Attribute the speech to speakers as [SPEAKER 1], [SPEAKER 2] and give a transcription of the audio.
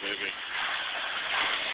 [SPEAKER 1] baby.